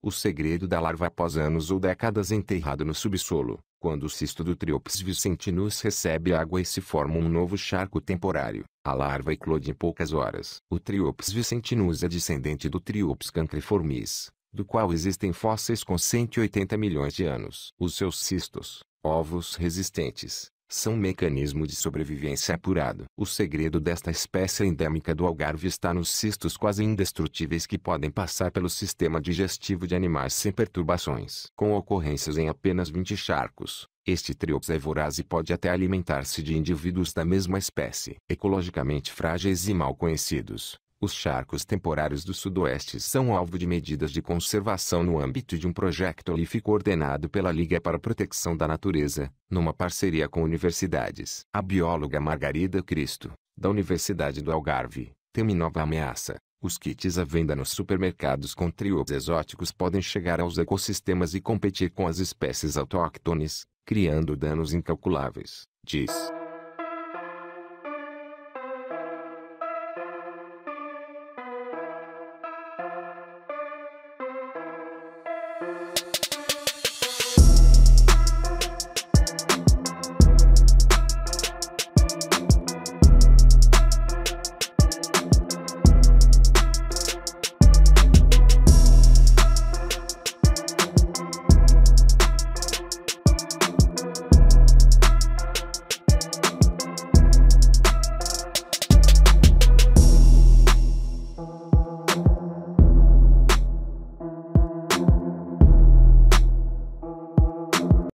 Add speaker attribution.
Speaker 1: O segredo da larva após anos ou décadas enterrado no subsolo, quando o cisto do Triops vicentinus recebe água e se forma um novo charco temporário, a larva eclode em poucas horas. O Triops vicentinus é descendente do Triops cancreformis, do qual existem fósseis com 180 milhões de anos. Os seus cistos, ovos resistentes, são um mecanismo de sobrevivência apurado. O segredo desta espécie endêmica do Algarve está nos cistos quase indestrutíveis que podem passar pelo sistema digestivo de animais sem perturbações. Com ocorrências em apenas 20 charcos, este triops é voraz e pode até alimentar-se de indivíduos da mesma espécie. Ecologicamente frágeis e mal conhecidos, os charcos temporários do Sudoeste são alvo de medidas de conservação no âmbito de um projeto LIFE coordenado pela Liga para a Proteção da Natureza, numa parceria com universidades. A bióloga Margarida Cristo, da Universidade do Algarve, tem uma nova ameaça. Os kits à venda nos supermercados com trios exóticos podem chegar aos ecossistemas e competir com as espécies autóctones, criando danos incalculáveis, diz.